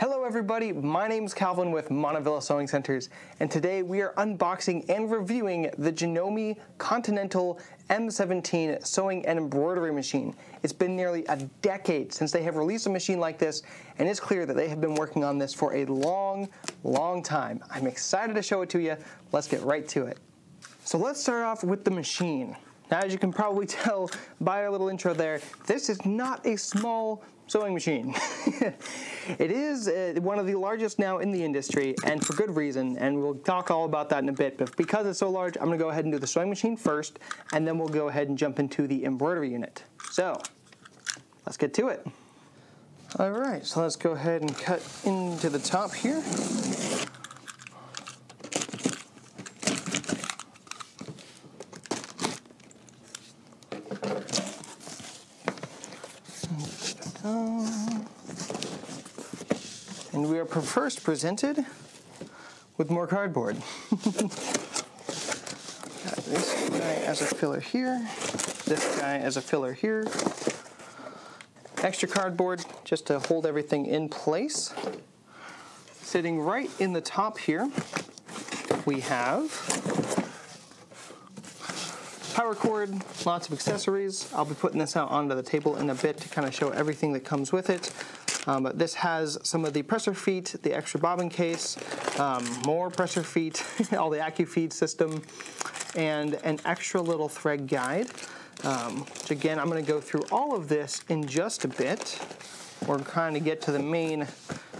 Hello everybody, my name is Calvin with Montavilla Sewing Centers, and today we are unboxing and reviewing the Janome Continental M17 sewing and embroidery machine. It's been nearly a decade since they have released a machine like this, and it's clear that they have been working on this for a long, long time. I'm excited to show it to you. Let's get right to it. So let's start off with the machine. Now, as you can probably tell by our little intro there, this is not a small sewing machine. it is uh, one of the largest now in the industry, and for good reason, and we'll talk all about that in a bit, but because it's so large, I'm gonna go ahead and do the sewing machine first, and then we'll go ahead and jump into the embroidery unit. So, let's get to it. All right, so let's go ahead and cut into the top here. Are first presented with more cardboard. this guy as a filler here, this guy as a filler here. Extra cardboard just to hold everything in place. Sitting right in the top here, we have power cord, lots of accessories. I'll be putting this out onto the table in a bit to kind of show everything that comes with it. Um, this has some of the presser feet, the extra bobbin case, um, more pressure feet, all the AcuFeed system, and an extra little thread guide. Um, which again, I'm going to go through all of this in just a bit. We're trying to get to the main,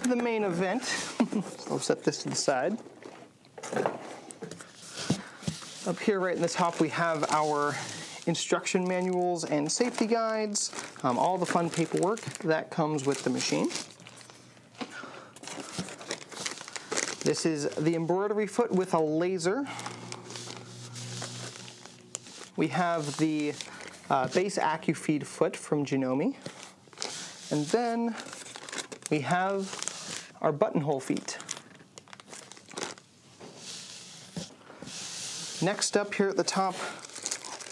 the main event. so I'll set this to the side. Up here right in the top we have our instruction manuals and safety guides, um, all the fun paperwork that comes with the machine. This is the embroidery foot with a laser. We have the uh, base AcuFeed foot from Janome. And then we have our buttonhole feet. Next up here at the top,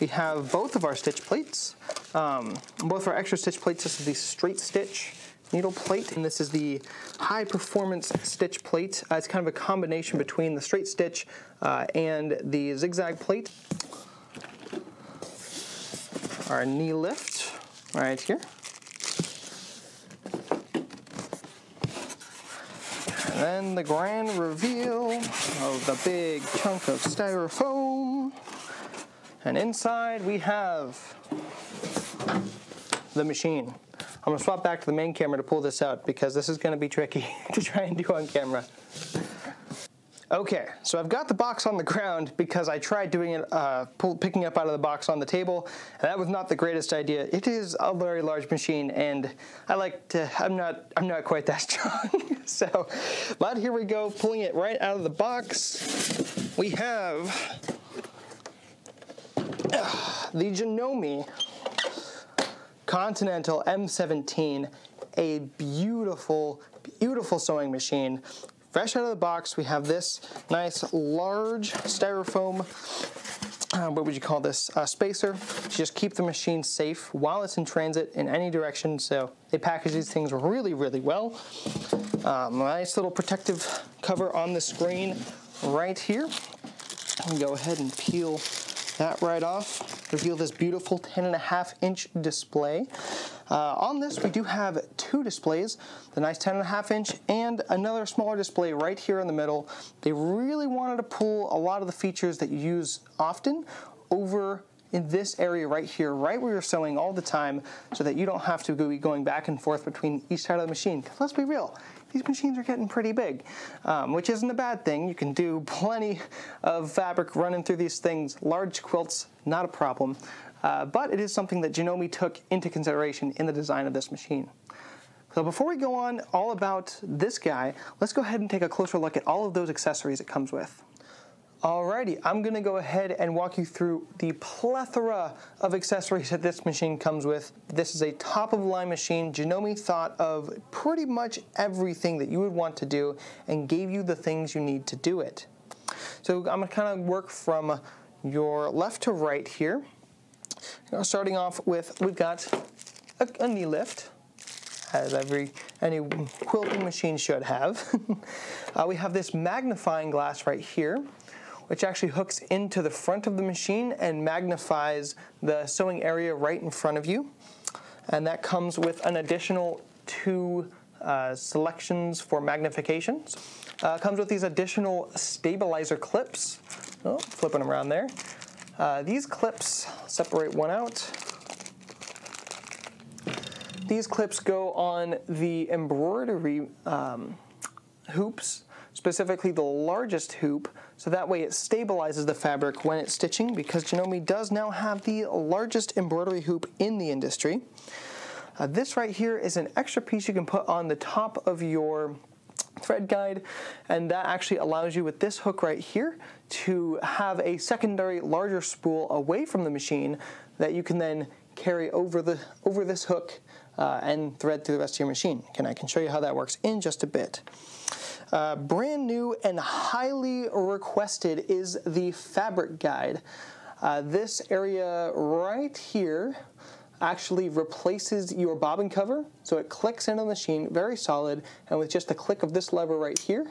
we have both of our stitch plates. Um, both of our extra stitch plates, this is the straight stitch needle plate, and this is the high performance stitch plate. Uh, it's kind of a combination between the straight stitch uh, and the zigzag plate. Our knee lift right here. And then the grand reveal of the big chunk of styrofoam. And inside we have the machine. I'm gonna swap back to the main camera to pull this out because this is gonna be tricky to try and do on camera. Okay, so I've got the box on the ground because I tried doing it, uh, pull, picking up out of the box on the table, and that was not the greatest idea. It is a very large machine, and I like to, I'm not, I'm not quite that strong. so, but here we go, pulling it right out of the box. We have the Janome Continental M17, a beautiful, beautiful sewing machine. Fresh out of the box, we have this nice large styrofoam, uh, what would you call this, uh, spacer to just keep the machine safe while it's in transit in any direction. So they package these things really, really well. Um, nice little protective cover on the screen right here. go ahead and peel that right off, reveal this beautiful 10 and a half inch display. Uh, on this, we do have two displays, the nice 10 and a half inch and another smaller display right here in the middle. They really wanted to pull a lot of the features that you use often over in this area right here, right where you're sewing all the time, so that you don't have to be going back and forth between each side of the machine. Let's be real, these machines are getting pretty big, um, which isn't a bad thing. You can do plenty of fabric running through these things. Large quilts, not a problem. Uh, but it is something that Janome took into consideration in the design of this machine. So before we go on all about this guy, let's go ahead and take a closer look at all of those accessories it comes with. Alrighty, I'm gonna go ahead and walk you through the plethora of accessories that this machine comes with. This is a top of line machine. Janome thought of pretty much everything that you would want to do and gave you the things you need to do it. So I'm gonna kind of work from your left to right here. Starting off with, we've got a, a knee lift, as every any quilting machine should have. uh, we have this magnifying glass right here, which actually hooks into the front of the machine and magnifies the sewing area right in front of you. And that comes with an additional two uh, selections for magnifications. Uh, comes with these additional stabilizer clips. Oh, flipping them around there. Uh, these clips, separate one out. These clips go on the embroidery um, hoops, specifically the largest hoop, so that way it stabilizes the fabric when it's stitching because Janome does now have the largest embroidery hoop in the industry. Uh, this right here is an extra piece you can put on the top of your thread guide and that actually allows you with this hook right here to have a secondary larger spool away from the machine that you can then carry over the over this hook uh, and thread through the rest of your machine. And I can show you how that works in just a bit. Uh, brand new and highly requested is the fabric guide. Uh, this area right here actually replaces your bobbin cover. So it clicks into the machine, very solid, and with just a click of this lever right here,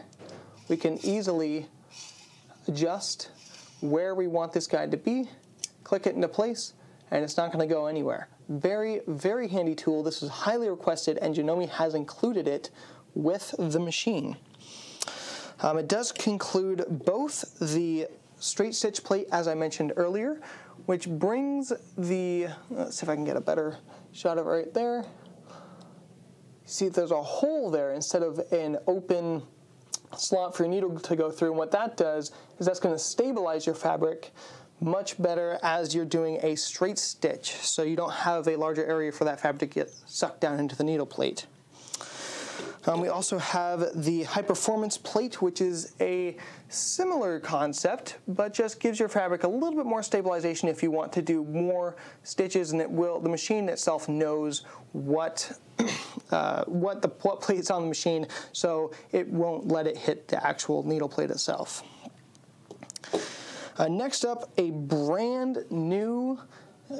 we can easily adjust where we want this guide to be, click it into place, and it's not going to go anywhere. Very, very handy tool. This is highly requested, and Janome has included it with the machine. Um, it does conclude both the straight stitch plate, as I mentioned earlier, which brings the, let's see if I can get a better shot of it right there. See, there's a hole there instead of an open slot for your needle to go through. And what that does is that's going to stabilize your fabric much better as you're doing a straight stitch so you don't have a larger area for that fabric to get sucked down into the needle plate. Um, we also have the high performance plate, which is a similar concept, but just gives your fabric a little bit more stabilization if you want to do more stitches, and it will. The machine itself knows what uh, what the what plate's on the machine, so it won't let it hit the actual needle plate itself. Uh, next up, a brand new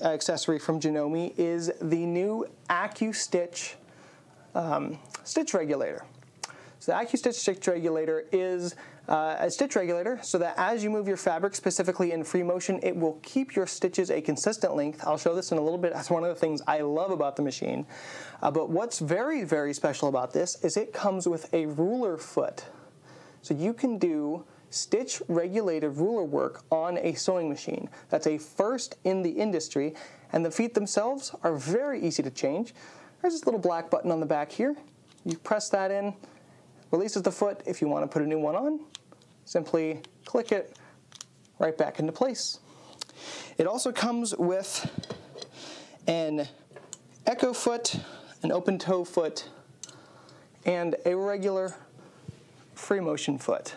accessory from Janome is the new AcuStitch um, stitch regulator. So the AcuStitch stitch regulator is uh, a stitch regulator so that as you move your fabric, specifically in free motion, it will keep your stitches a consistent length. I'll show this in a little bit. That's one of the things I love about the machine. Uh, but what's very, very special about this is it comes with a ruler foot. So you can do stitch regulated ruler work on a sewing machine. That's a first in the industry, and the feet themselves are very easy to change. There's this little black button on the back here. You press that in, releases the foot. If you want to put a new one on, simply click it right back into place. It also comes with an echo foot, an open toe foot, and a regular free motion foot.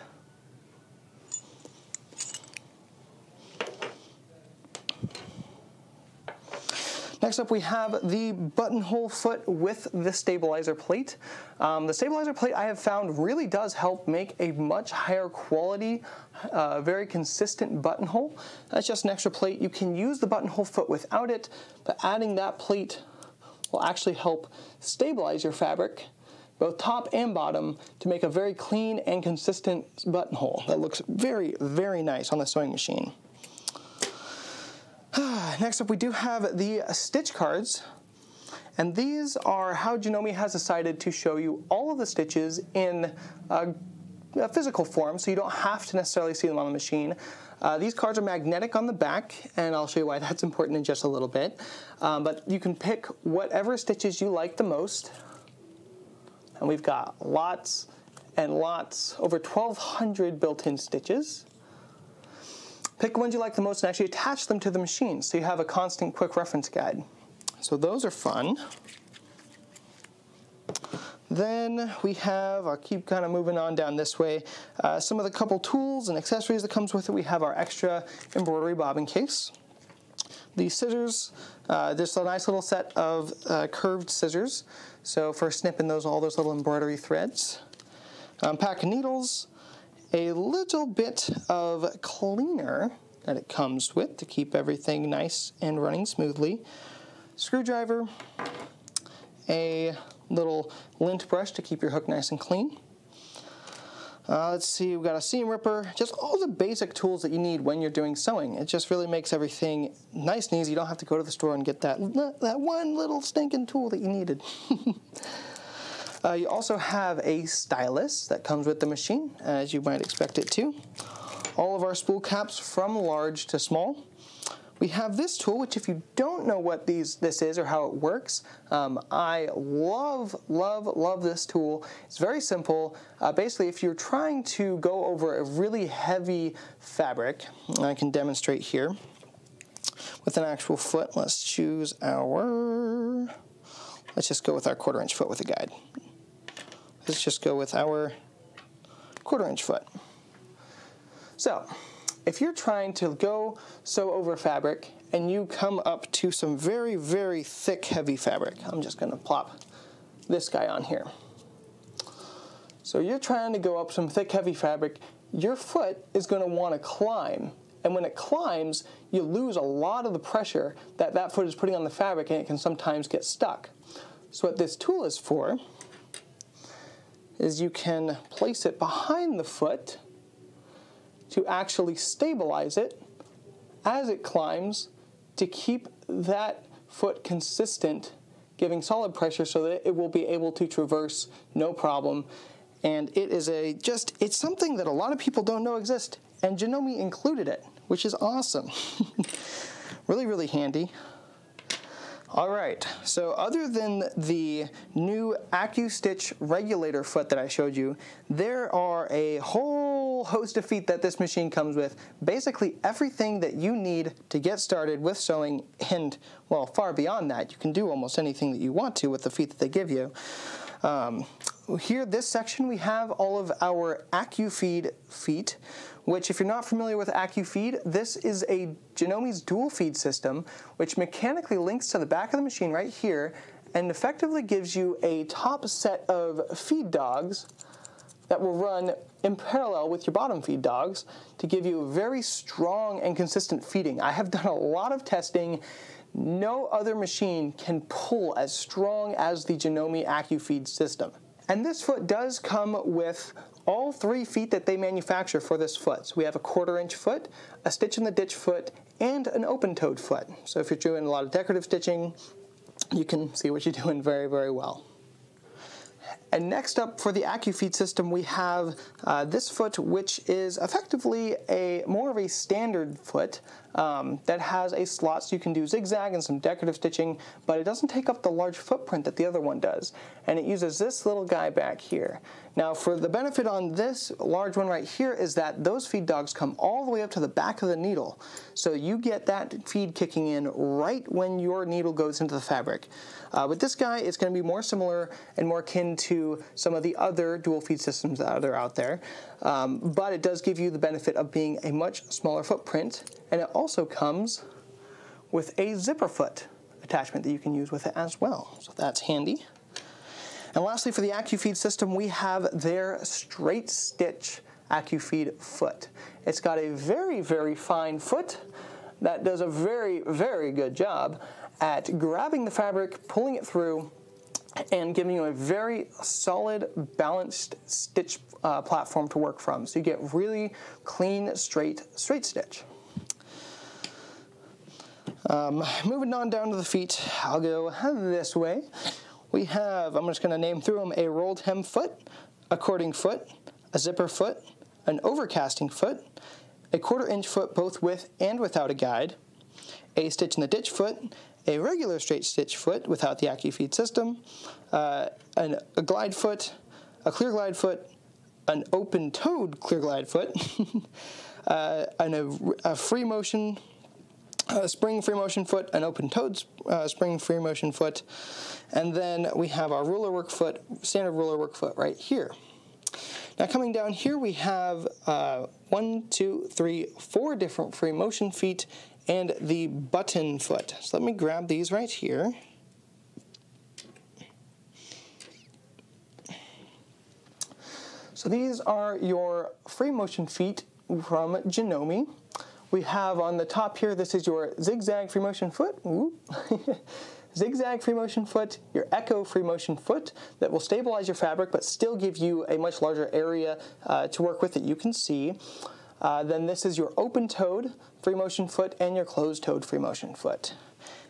Next up we have the buttonhole foot with the stabilizer plate. Um, the stabilizer plate I have found really does help make a much higher quality, uh, very consistent buttonhole. That's just an extra plate. You can use the buttonhole foot without it, but adding that plate will actually help stabilize your fabric both top and bottom to make a very clean and consistent buttonhole that looks very, very nice on the sewing machine. Next up, we do have the stitch cards. And these are how Janome has decided to show you all of the stitches in a, a physical form, so you don't have to necessarily see them on the machine. Uh, these cards are magnetic on the back, and I'll show you why that's important in just a little bit. Um, but you can pick whatever stitches you like the most. And we've got lots and lots, over 1,200 built-in stitches. Pick ones you like the most and actually attach them to the machine so you have a constant quick reference guide. So those are fun. Then we have, I'll keep kind of moving on down this way, uh, some of the couple tools and accessories that comes with it. We have our extra embroidery bobbin case. The scissors, uh, just a nice little set of uh, curved scissors. So for snipping those, all those little embroidery threads. Um, pack of needles, a little bit of cleaner that it comes with to keep everything nice and running smoothly. Screwdriver, a little lint brush to keep your hook nice and clean. Uh, let's see, we've got a seam ripper, just all the basic tools that you need when you're doing sewing. It just really makes everything nice and easy. You don't have to go to the store and get that, that one little stinking tool that you needed. uh, you also have a stylus that comes with the machine, as you might expect it to. All of our spool caps from large to small we have this tool, which if you don't know what these this is or how it works, um, I love, love, love this tool. It's very simple. Uh, basically, if you're trying to go over a really heavy fabric, I can demonstrate here with an actual foot. Let's choose our, let's just go with our quarter inch foot with a guide. Let's just go with our quarter inch foot. So if you're trying to go sew over fabric and you come up to some very, very thick, heavy fabric, I'm just going to plop this guy on here. So you're trying to go up some thick, heavy fabric, your foot is going to want to climb. And when it climbs, you lose a lot of the pressure that that foot is putting on the fabric and it can sometimes get stuck. So what this tool is for is you can place it behind the foot to actually stabilize it as it climbs to keep that foot consistent, giving solid pressure so that it will be able to traverse no problem. And it is a just, it's something that a lot of people don't know exist. And Janome included it, which is awesome. really, really handy. All right, so other than the new AcuStitch regulator foot that I showed you, there are a whole host of feet that this machine comes with. Basically everything that you need to get started with sewing and, well, far beyond that. You can do almost anything that you want to with the feet that they give you. Um, here, this section, we have all of our AcuFeed feet, which if you're not familiar with AcuFeed, this is a Janome's dual feed system, which mechanically links to the back of the machine right here and effectively gives you a top set of feed dogs that will run in parallel with your bottom feed dogs to give you very strong and consistent feeding. I have done a lot of testing. No other machine can pull as strong as the Janome AcuFeed system. And this foot does come with all three feet that they manufacture for this foot. So we have a quarter inch foot, a stitch in the ditch foot, and an open-toed foot. So if you're doing a lot of decorative stitching, you can see what you're doing very, very well. And next up for the AcuFeed system, we have uh, this foot, which is effectively a more of a standard foot um, that has a slot so you can do zigzag and some decorative stitching, but it doesn't take up the large footprint that the other one does. And it uses this little guy back here. Now for the benefit on this large one right here is that those feed dogs come all the way up to the back of the needle. So you get that feed kicking in right when your needle goes into the fabric. Uh, with this guy, it's going to be more similar and more akin to some of the other dual feed systems that are out there. Um, but it does give you the benefit of being a much smaller footprint. And it also comes with a zipper foot attachment that you can use with it as well. So that's handy. And lastly, for the AcuFeed system, we have their straight stitch AcuFeed foot. It's got a very, very fine foot that does a very, very good job at grabbing the fabric, pulling it through, and giving you a very solid, balanced stitch uh, platform to work from. So you get really clean, straight, straight stitch. Um, moving on down to the feet, I'll go this way. We have, I'm just going to name through them, a rolled hem foot, a cording foot, a zipper foot, an overcasting foot, a quarter inch foot both with and without a guide, a stitch in the ditch foot, a regular straight stitch foot without the AcuFeed system, uh, an, a glide foot, a clear glide foot, an open-toed clear glide foot, uh, and a, a free motion a spring free motion foot, an open toed uh, spring free motion foot, and then we have our ruler work foot, standard ruler work foot right here. Now coming down here we have uh, one, two, three, four different free motion feet and the button foot. So let me grab these right here. So these are your free motion feet from Janome. We have on the top here, this is your zigzag free motion foot. zigzag free motion foot, your echo free motion foot that will stabilize your fabric but still give you a much larger area uh, to work with that you can see. Uh, then this is your open-toed free motion foot and your closed-toed free motion foot.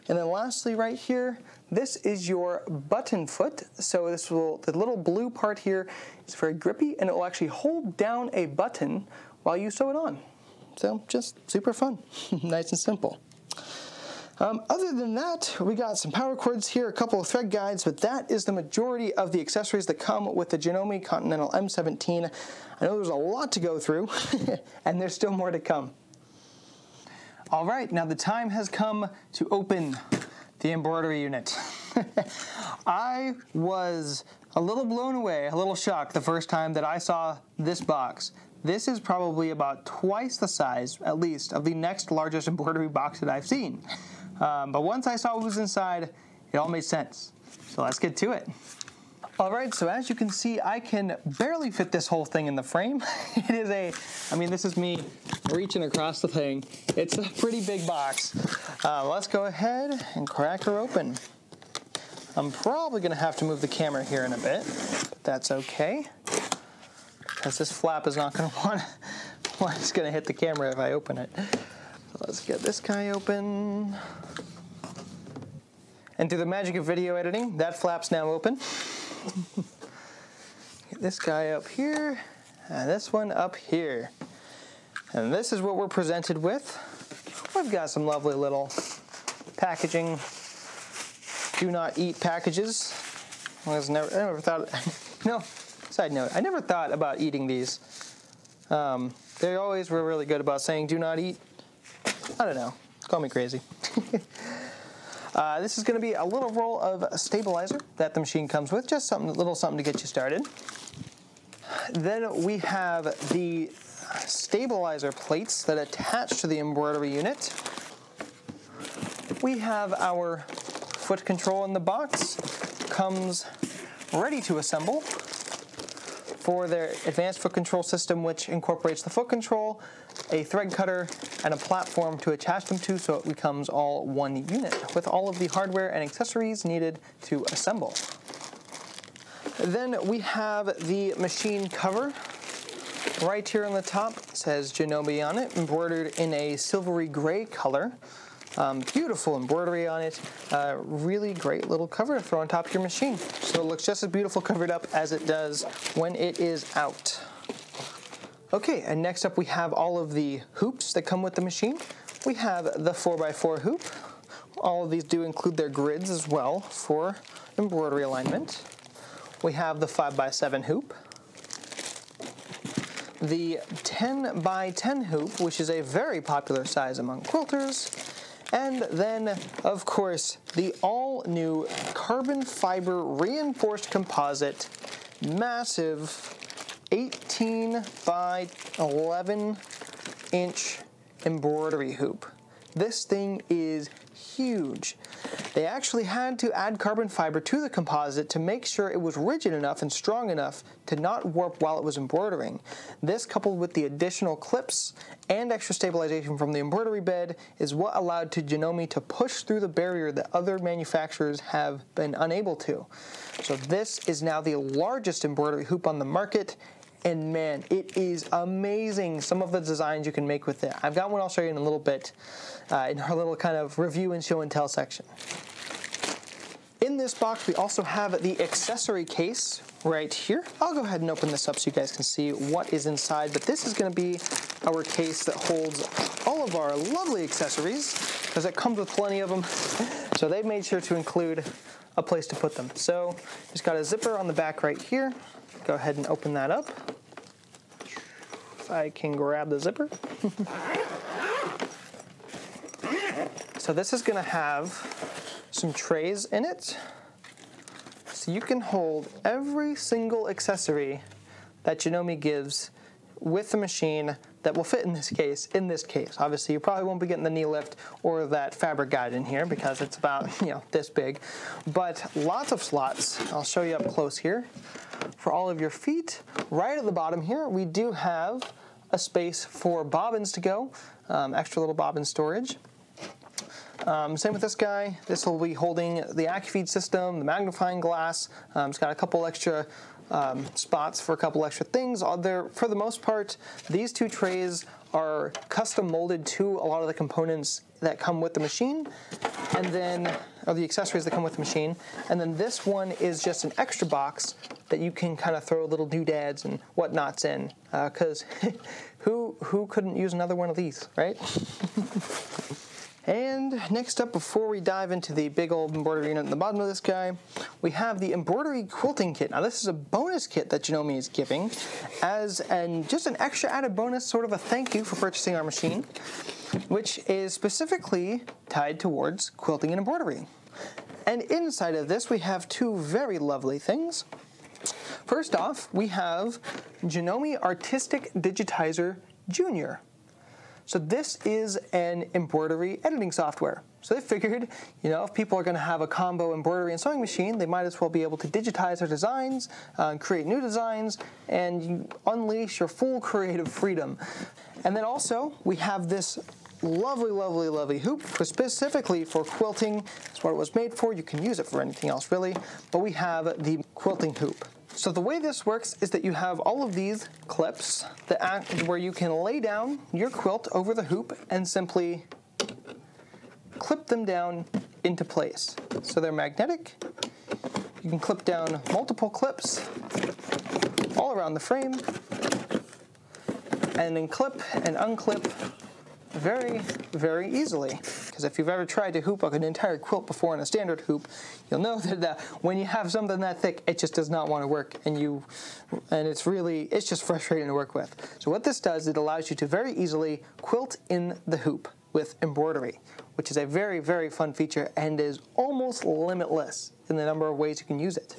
And then lastly right here, this is your button foot. So this will, the little blue part here is very grippy and it will actually hold down a button while you sew it on. So just super fun, nice and simple. Um, other than that, we got some power cords here, a couple of thread guides, but that is the majority of the accessories that come with the Janome Continental M17. I know there's a lot to go through, and there's still more to come. All right, now the time has come to open the embroidery unit. I was a little blown away, a little shocked the first time that I saw this box. This is probably about twice the size, at least, of the next largest embroidery box that I've seen. Um, but once I saw what was inside, it all made sense. So let's get to it. All right, so as you can see, I can barely fit this whole thing in the frame. it is a, I mean, this is me reaching across the thing. It's a pretty big box. Uh, let's go ahead and crack her open. I'm probably gonna have to move the camera here in a bit, but that's okay. Because this flap is not gonna want, want it's gonna hit the camera if I open it. Let's get this guy open. And through the magic of video editing, that flap's now open. get this guy up here, and this one up here. And this is what we're presented with. We've got some lovely little packaging, do not eat packages. I, never, I never thought, no, side note, I never thought about eating these. Um, they always were really good about saying do not eat, I don't know. Call me crazy. uh, this is going to be a little roll of stabilizer that the machine comes with, just something, a little something to get you started. Then we have the stabilizer plates that attach to the embroidery unit. We have our foot control in the box, comes ready to assemble for their advanced foot control system, which incorporates the foot control, a thread cutter, and a platform to attach them to so it becomes all one unit with all of the hardware and accessories needed to assemble. Then we have the machine cover. Right here on the top says Janome on it, embroidered in a silvery gray color. Um, beautiful embroidery on it. Uh, really great little cover to throw on top of your machine. So it looks just as beautiful covered up as it does when it is out. Okay, and next up we have all of the hoops that come with the machine. We have the 4x4 hoop. All of these do include their grids as well for embroidery alignment. We have the 5x7 hoop. The 10 by 10 hoop, which is a very popular size among quilters, and then, of course, the all-new carbon fiber reinforced composite massive 18 by 11 inch embroidery hoop. This thing is huge. They actually had to add carbon fiber to the composite to make sure it was rigid enough and strong enough to not warp while it was embroidering. This coupled with the additional clips and extra stabilization from the embroidery bed is what allowed to Janome to push through the barrier that other manufacturers have been unable to. So this is now the largest embroidery hoop on the market and man, it is amazing some of the designs you can make with it. I've got one I'll show you in a little bit uh, in our little kind of review and show and tell section. In this box, we also have the accessory case right here. I'll go ahead and open this up so you guys can see what is inside, but this is gonna be our case that holds all of our lovely accessories, because it comes with plenty of them. So they've made sure to include a place to put them. So just got a zipper on the back right here. Go ahead and open that up. If I can grab the zipper. so this is gonna have some trays in it. So you can hold every single accessory that Janome gives with the machine that will fit in this case, in this case. Obviously, you probably won't be getting the knee lift or that fabric guide in here because it's about, you know, this big. But lots of slots. I'll show you up close here for all of your feet. Right at the bottom here, we do have a space for bobbins to go, um, extra little bobbin storage. Um, same with this guy. This will be holding the AcuFeed system, the magnifying glass. Um, it's got a couple extra um, spots for a couple extra things. There, for the most part, these two trays are custom molded to a lot of the components that come with the machine, and then or the accessories that come with the machine. And then this one is just an extra box that you can kind of throw little doodads and whatnots in, because uh, who who couldn't use another one of these, right? And next up, before we dive into the big old embroidery unit in the bottom of this guy, we have the embroidery quilting kit. Now this is a bonus kit that Janome is giving as an, just an extra added bonus, sort of a thank you for purchasing our machine, which is specifically tied towards quilting and embroidery. And inside of this, we have two very lovely things. First off, we have Janome Artistic Digitizer Junior. So this is an embroidery editing software. So they figured, you know, if people are going to have a combo embroidery and sewing machine, they might as well be able to digitize their designs, uh, create new designs, and unleash your full creative freedom. And then also, we have this lovely, lovely, lovely hoop specifically for quilting. That's what it was made for. You can use it for anything else, really. But we have the quilting hoop. So the way this works is that you have all of these clips that act where you can lay down your quilt over the hoop and simply clip them down into place. So they're magnetic. You can clip down multiple clips all around the frame and then clip and unclip very, very easily. Because if you've ever tried to hoop like an entire quilt before in a standard hoop, you'll know that uh, when you have something that thick, it just does not want to work, and you, and it's really, it's just frustrating to work with. So what this does, it allows you to very easily quilt in the hoop with embroidery, which is a very, very fun feature and is almost limitless in the number of ways you can use it.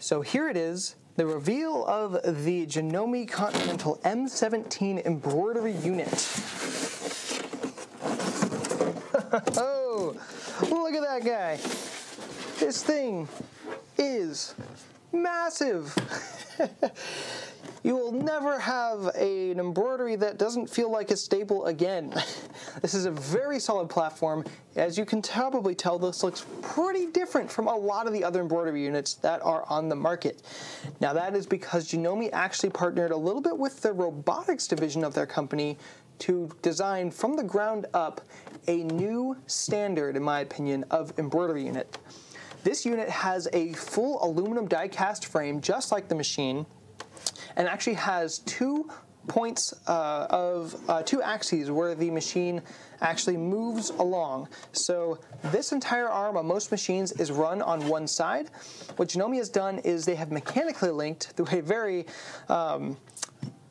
So here it is, the reveal of the Janome Continental M17 embroidery unit. oh, look at that guy. This thing is massive. you will never have a, an embroidery that doesn't feel like a staple again. this is a very solid platform. As you can probably tell, this looks pretty different from a lot of the other embroidery units that are on the market. Now that is because Janome actually partnered a little bit with the robotics division of their company to design from the ground up a new standard, in my opinion, of embroidery unit. This unit has a full aluminum die-cast frame, just like the machine, and actually has two points uh, of uh, two axes where the machine actually moves along. So this entire arm on most machines is run on one side. What Janome has done is they have mechanically linked through a very um,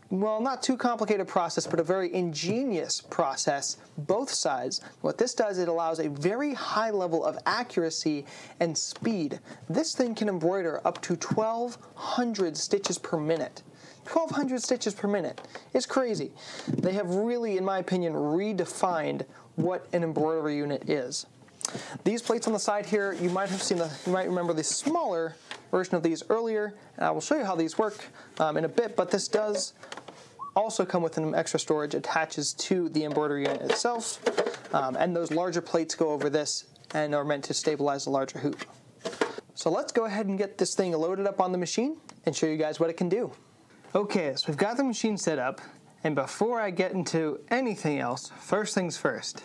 well, not too complicated process, but a very ingenious process, both sides. What this does, it allows a very high level of accuracy and speed. This thing can embroider up to 1,200 stitches per minute. 1,200 stitches per minute. It's crazy. They have really, in my opinion, redefined what an embroidery unit is. These plates on the side here, you might have seen the, you might remember the smaller version of these earlier. And I will show you how these work um, in a bit, but this does also come with an extra storage attaches to the embroidery unit itself. Um, and those larger plates go over this and are meant to stabilize the larger hoop. So let's go ahead and get this thing loaded up on the machine and show you guys what it can do. Okay, so we've got the machine set up, and before I get into anything else, first things first.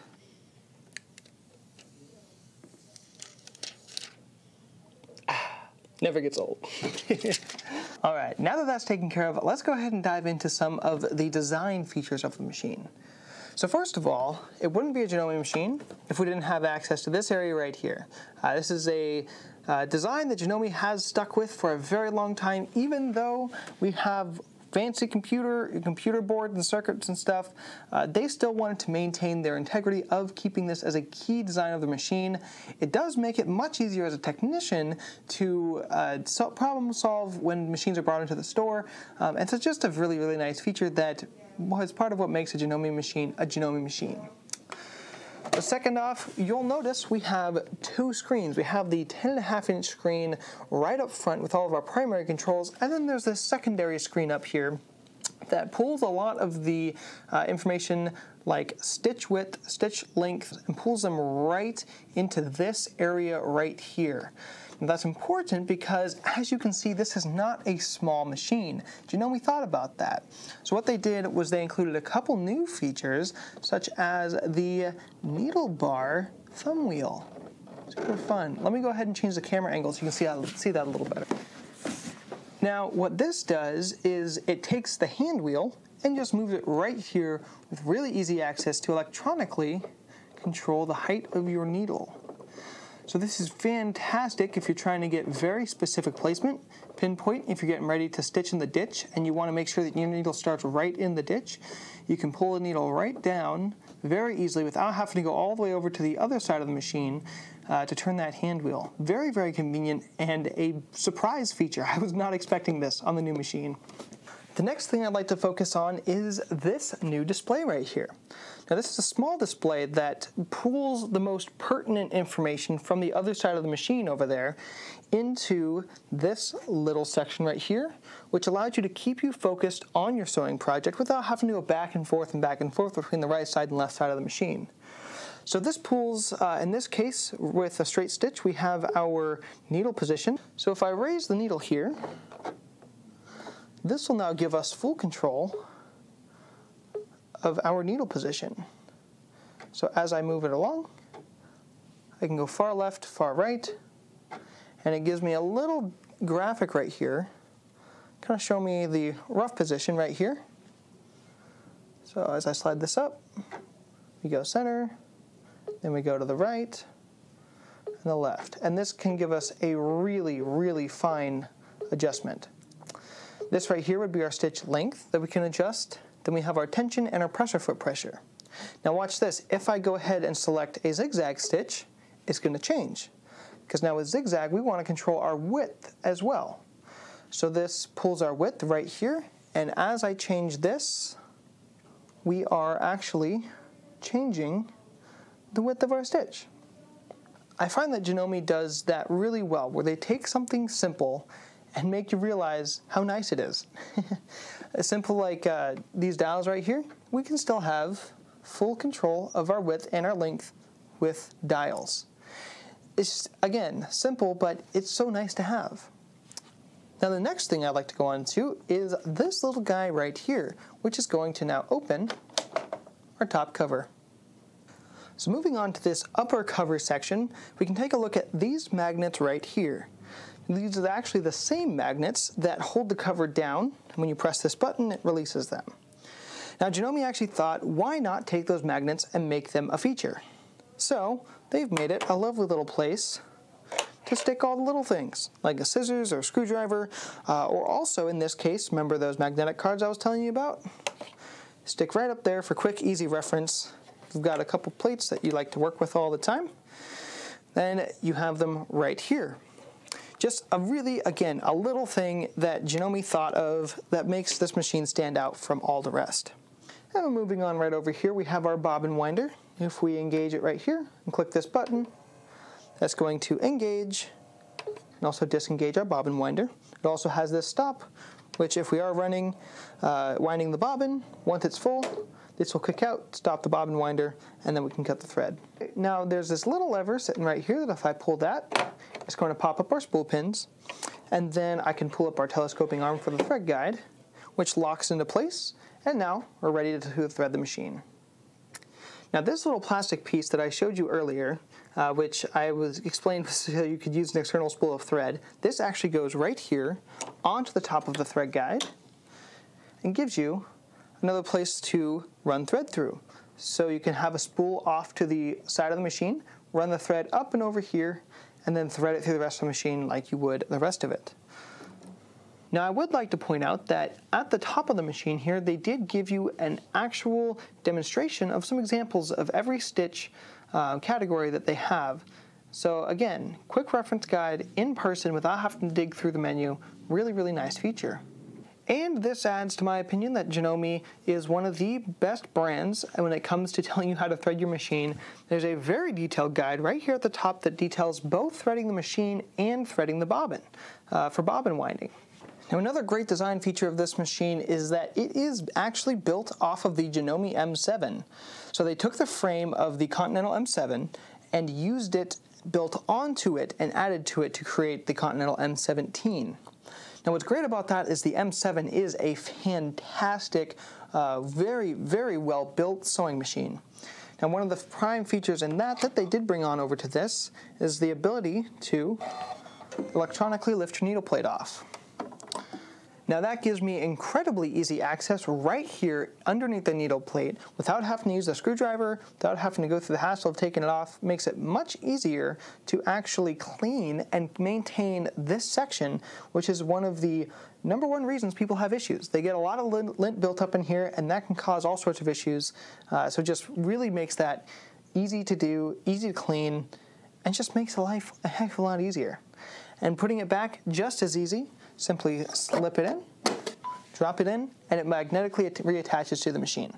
Never gets old. All right, now that that's taken care of, let's go ahead and dive into some of the design features of the machine. So first of all, it wouldn't be a Janome machine if we didn't have access to this area right here. Uh, this is a uh, design that Janome has stuck with for a very long time, even though we have fancy computer computer boards and circuits and stuff, uh, they still wanted to maintain their integrity of keeping this as a key design of the machine. It does make it much easier as a technician to uh, problem solve when machines are brought into the store, um, and so it's just a really, really nice feature that was part of what makes a Janome machine a Janome machine. Second off, you'll notice we have two screens. We have the 10 and a half inch screen right up front with all of our primary controls, and then there's this secondary screen up here that pulls a lot of the uh, information like stitch width, stitch length, and pulls them right into this area right here. And that's important because, as you can see, this is not a small machine. Do you know we thought about that? So what they did was they included a couple new features, such as the needle bar thumb wheel. Super fun. Let me go ahead and change the camera angle so you can see, see that a little better. Now, what this does is it takes the hand wheel and just moves it right here with really easy access to electronically control the height of your needle. So this is fantastic if you're trying to get very specific placement, pinpoint if you're getting ready to stitch in the ditch and you want to make sure that your needle starts right in the ditch. You can pull the needle right down very easily without having to go all the way over to the other side of the machine uh, to turn that hand wheel. Very, very convenient and a surprise feature. I was not expecting this on the new machine. The next thing I'd like to focus on is this new display right here. Now this is a small display that pulls the most pertinent information from the other side of the machine over there into this little section right here, which allows you to keep you focused on your sewing project without having to go back and forth and back and forth between the right side and left side of the machine. So this pulls, uh, in this case, with a straight stitch, we have our needle position. So if I raise the needle here, this will now give us full control of our needle position. So as I move it along, I can go far left, far right, and it gives me a little graphic right here, kind of show me the rough position right here. So as I slide this up, we go center, then we go to the right and the left. And this can give us a really, really fine adjustment. This right here would be our stitch length that we can adjust. Then we have our tension and our pressure foot pressure. Now watch this. If I go ahead and select a zigzag stitch, it's going to change. Because now with zigzag, we want to control our width as well. So this pulls our width right here. And as I change this, we are actually changing the width of our stitch. I find that Janome does that really well, where they take something simple and make you realize how nice it is. Simple like uh, these dials right here, we can still have full control of our width and our length with dials. It's, again, simple, but it's so nice to have. Now the next thing I'd like to go on to is this little guy right here, which is going to now open our top cover. So moving on to this upper cover section, we can take a look at these magnets right here. These are actually the same magnets that hold the cover down. When you press this button, it releases them. Now, Janome actually thought, why not take those magnets and make them a feature? So, they've made it a lovely little place to stick all the little things, like a scissors or a screwdriver, uh, or also in this case, remember those magnetic cards I was telling you about? Stick right up there for quick, easy reference. You've got a couple plates that you like to work with all the time. Then you have them right here. Just a really, again, a little thing that Janome thought of that makes this machine stand out from all the rest. And moving on right over here, we have our bobbin winder. If we engage it right here and click this button, that's going to engage and also disengage our bobbin winder. It also has this stop, which if we are running, uh, winding the bobbin, once it's full, this will kick out, stop the bobbin winder, and then we can cut the thread. Now there's this little lever sitting right here that if I pull that, it's going to pop up our spool pins, and then I can pull up our telescoping arm for the thread guide, which locks into place, and now we're ready to thread the machine. Now this little plastic piece that I showed you earlier, uh, which I was explained so you could use an external spool of thread, this actually goes right here onto the top of the thread guide and gives you another place to run thread through. So you can have a spool off to the side of the machine, run the thread up and over here, and then thread it through the rest of the machine like you would the rest of it. Now I would like to point out that at the top of the machine here, they did give you an actual demonstration of some examples of every stitch uh, category that they have. So again, quick reference guide in person without having to dig through the menu, really, really nice feature. And this adds to my opinion that Janome is one of the best brands when it comes to telling you how to thread your machine. There's a very detailed guide right here at the top that details both threading the machine and threading the bobbin uh, for bobbin winding. Now another great design feature of this machine is that it is actually built off of the Janome M7. So they took the frame of the Continental M7 and used it built onto it and added to it to create the Continental M17. Now what's great about that is the M7 is a fantastic, uh, very, very well built sewing machine. Now one of the prime features in that that they did bring on over to this is the ability to electronically lift your needle plate off. Now that gives me incredibly easy access right here underneath the needle plate without having to use a screwdriver, without having to go through the hassle of taking it off. Makes it much easier to actually clean and maintain this section, which is one of the number one reasons people have issues. They get a lot of lint built up in here and that can cause all sorts of issues. Uh, so just really makes that easy to do, easy to clean, and just makes life a heck of a lot easier. And putting it back just as easy simply slip it in, drop it in, and it magnetically reattaches to the machine.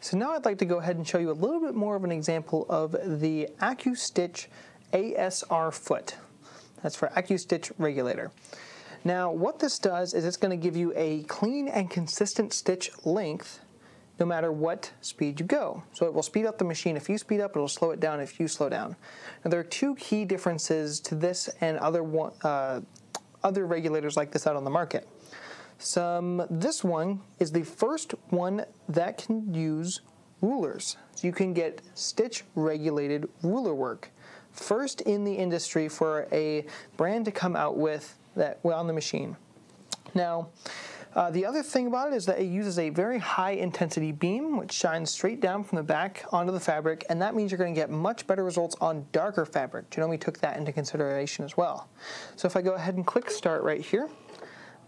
So now I'd like to go ahead and show you a little bit more of an example of the AcuStitch ASR foot. That's for AcuStitch regulator. Now what this does is it's going to give you a clean and consistent stitch length no matter what speed you go. So it will speed up the machine if you speed up, it'll slow it down if you slow down. Now there are two key differences to this and other one, uh, other regulators like this out on the market. Some, this one is the first one that can use rulers. So you can get stitch regulated ruler work. First in the industry for a brand to come out with that well, on the machine. Now, uh, the other thing about it is that it uses a very high intensity beam which shines straight down from the back onto the fabric and that means you're going to get much better results on darker fabric. Janome took that into consideration as well. So if I go ahead and click start right here,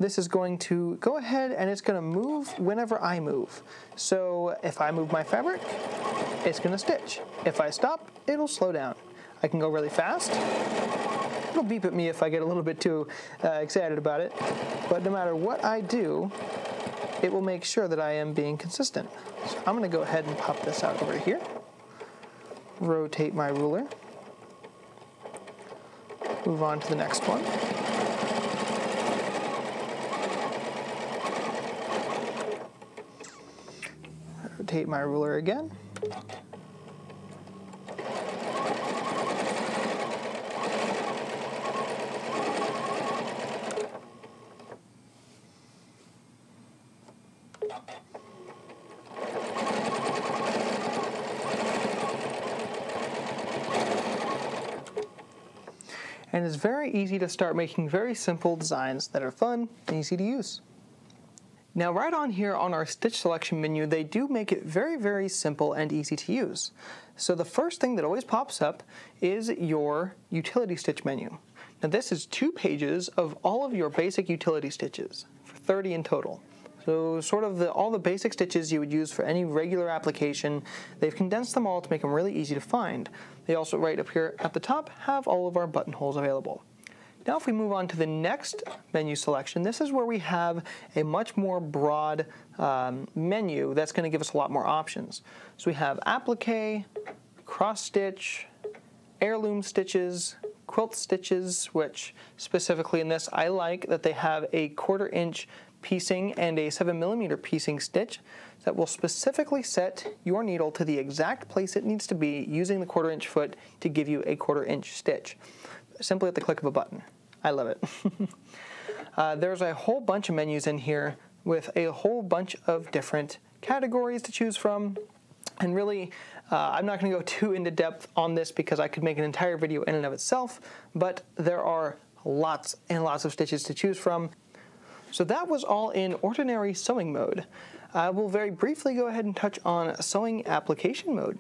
this is going to go ahead and it's going to move whenever I move. So if I move my fabric, it's going to stitch. If I stop, it'll slow down. I can go really fast It'll beep at me if I get a little bit too uh, excited about it. But no matter what I do, it will make sure that I am being consistent. So I'm going to go ahead and pop this out over here. Rotate my ruler. Move on to the next one. Rotate my ruler again. And it's very easy to start making very simple designs that are fun and easy to use. Now right on here on our stitch selection menu, they do make it very, very simple and easy to use. So the first thing that always pops up is your utility stitch menu. Now this is two pages of all of your basic utility stitches, for 30 in total. So sort of the, all the basic stitches you would use for any regular application, they've condensed them all to make them really easy to find. They also right up here at the top have all of our buttonholes available. Now if we move on to the next menu selection, this is where we have a much more broad um, menu that's going to give us a lot more options. So we have applique, cross stitch, heirloom stitches, quilt stitches, which specifically in this I like that they have a quarter inch piecing and a 7 millimeter piecing stitch that will specifically set your needle to the exact place it needs to be using the quarter inch foot to give you a quarter inch stitch, simply at the click of a button. I love it. uh, there's a whole bunch of menus in here with a whole bunch of different categories to choose from. And really, uh, I'm not going to go too into depth on this because I could make an entire video in and of itself, but there are lots and lots of stitches to choose from. So that was all in ordinary sewing mode. I will very briefly go ahead and touch on sewing application mode.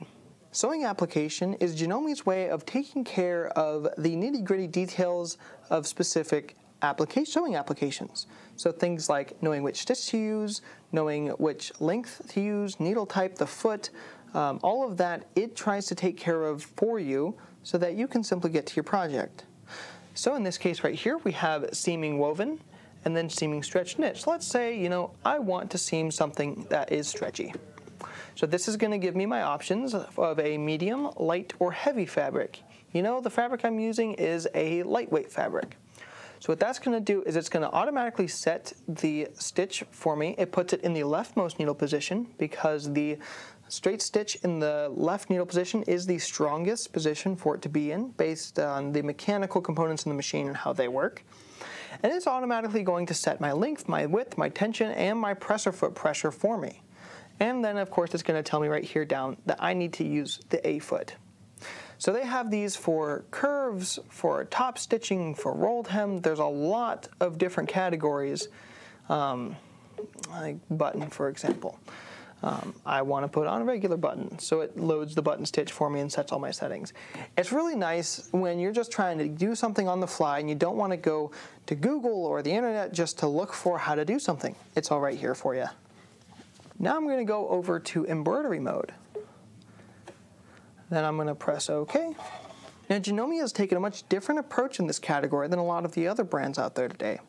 Sewing application is Janome's way of taking care of the nitty gritty details of specific application, sewing applications. So things like knowing which stitch to use, knowing which length to use, needle type, the foot, um, all of that it tries to take care of for you so that you can simply get to your project. So in this case right here we have seaming woven and then seaming stretch knit. So let's say, you know, I want to seam something that is stretchy. So this is going to give me my options of a medium, light, or heavy fabric. You know, the fabric I'm using is a lightweight fabric. So what that's going to do is it's going to automatically set the stitch for me. It puts it in the leftmost needle position because the straight stitch in the left needle position is the strongest position for it to be in based on the mechanical components in the machine and how they work. And it's automatically going to set my length, my width, my tension, and my presser foot pressure for me. And then of course it's going to tell me right here down that I need to use the A foot. So they have these for curves, for top stitching, for rolled hem. There's a lot of different categories, um, like button, for example. Um, I want to put on a regular button, so it loads the button stitch for me and sets all my settings. It's really nice when you're just trying to do something on the fly and you don't want to go to Google or the internet just to look for how to do something. It's all right here for you. Now I'm going to go over to embroidery mode. Then I'm going to press OK. Now Janome has taken a much different approach in this category than a lot of the other brands out there today.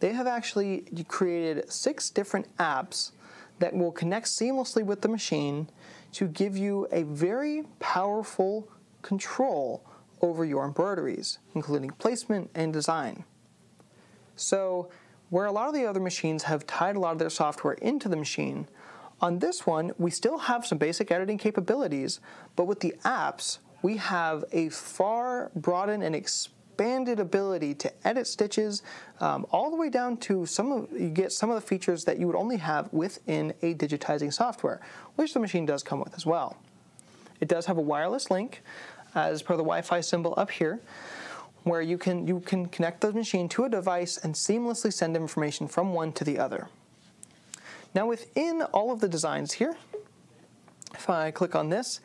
They have actually created six different apps that will connect seamlessly with the machine to give you a very powerful control over your embroideries, including placement and design. So, where a lot of the other machines have tied a lot of their software into the machine, on this one, we still have some basic editing capabilities, but with the apps, we have a far broadened and expanded ability to edit stitches um, all the way down to some of you get some of the features that you would only have within a digitizing software, which the machine does come with as well. It does have a wireless link as per the Wi-Fi symbol up here where you can you can connect the machine to a device and seamlessly send information from one to the other. Now within all of the designs here, if I click on this,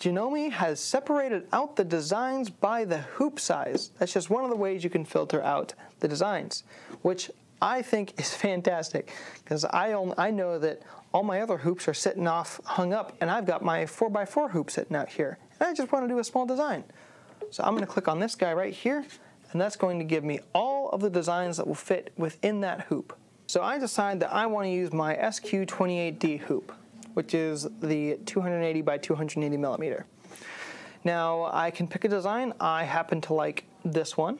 Janome has separated out the designs by the hoop size. That's just one of the ways you can filter out the designs, which I think is fantastic because I, I know that all my other hoops are sitting off, hung up, and I've got my 4x4 hoop sitting out here. And I just want to do a small design. So I'm going to click on this guy right here, and that's going to give me all of the designs that will fit within that hoop. So I decide that I want to use my SQ28D hoop, which is the 280 by 280 millimeter. Now I can pick a design. I happen to like this one.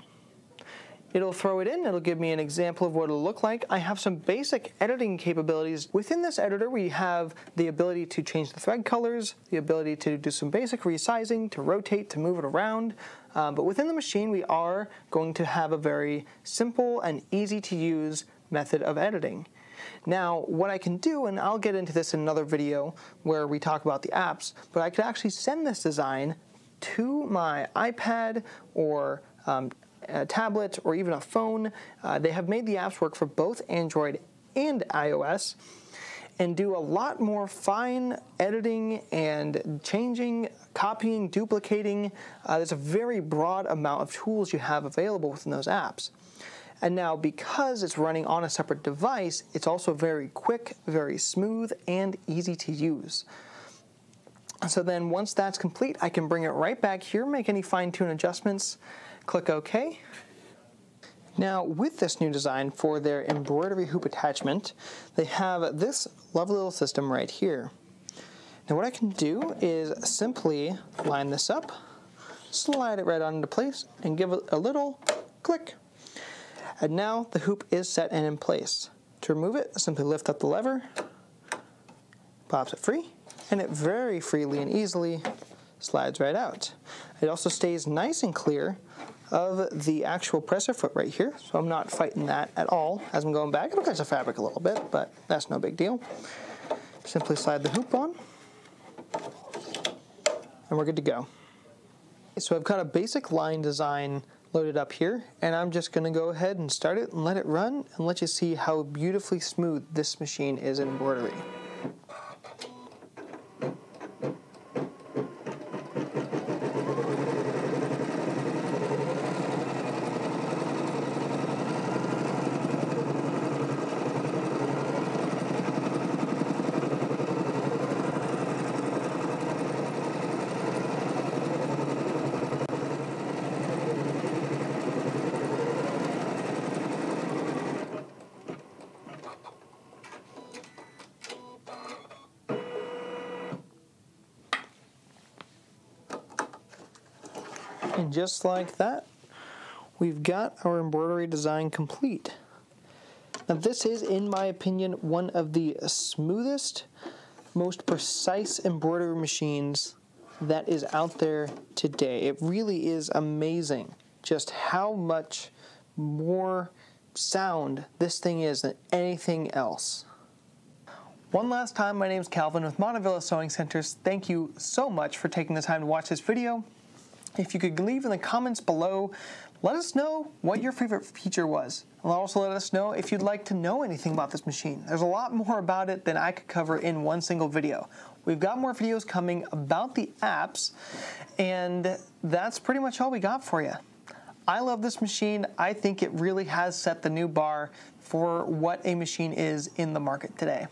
It'll throw it in, it'll give me an example of what it'll look like. I have some basic editing capabilities. Within this editor, we have the ability to change the thread colors, the ability to do some basic resizing, to rotate, to move it around. Um, but within the machine, we are going to have a very simple and easy to use method of editing. Now, what I can do, and I'll get into this in another video where we talk about the apps, but I could actually send this design to my iPad or um, a tablet or even a phone. Uh, they have made the apps work for both Android and iOS and do a lot more fine editing and changing, copying, duplicating. Uh, there's a very broad amount of tools you have available within those apps. And now because it's running on a separate device, it's also very quick, very smooth, and easy to use. So then once that's complete, I can bring it right back here, make any fine tune adjustments, click OK. Now with this new design for their embroidery hoop attachment, they have this lovely little system right here. Now what I can do is simply line this up, slide it right on into place, and give it a little click. And now the hoop is set and in place. To remove it, simply lift up the lever, pops it free, and it very freely and easily slides right out. It also stays nice and clear of the actual presser foot right here, so I'm not fighting that at all as I'm going back. It'll catch the fabric a little bit, but that's no big deal. Simply slide the hoop on, and we're good to go. So I've got a basic line design loaded up here and I'm just going to go ahead and start it and let it run and let you see how beautifully smooth this machine is in embroidery. And just like that, we've got our embroidery design complete. Now this is, in my opinion, one of the smoothest, most precise embroidery machines that is out there today. It really is amazing just how much more sound this thing is than anything else. One last time, my name is Calvin with Montavilla Sewing Centers. Thank you so much for taking the time to watch this video. If you could leave in the comments below, let us know what your favorite feature was. And also let us know if you'd like to know anything about this machine. There's a lot more about it than I could cover in one single video. We've got more videos coming about the apps, and that's pretty much all we got for you. I love this machine. I think it really has set the new bar for what a machine is in the market today.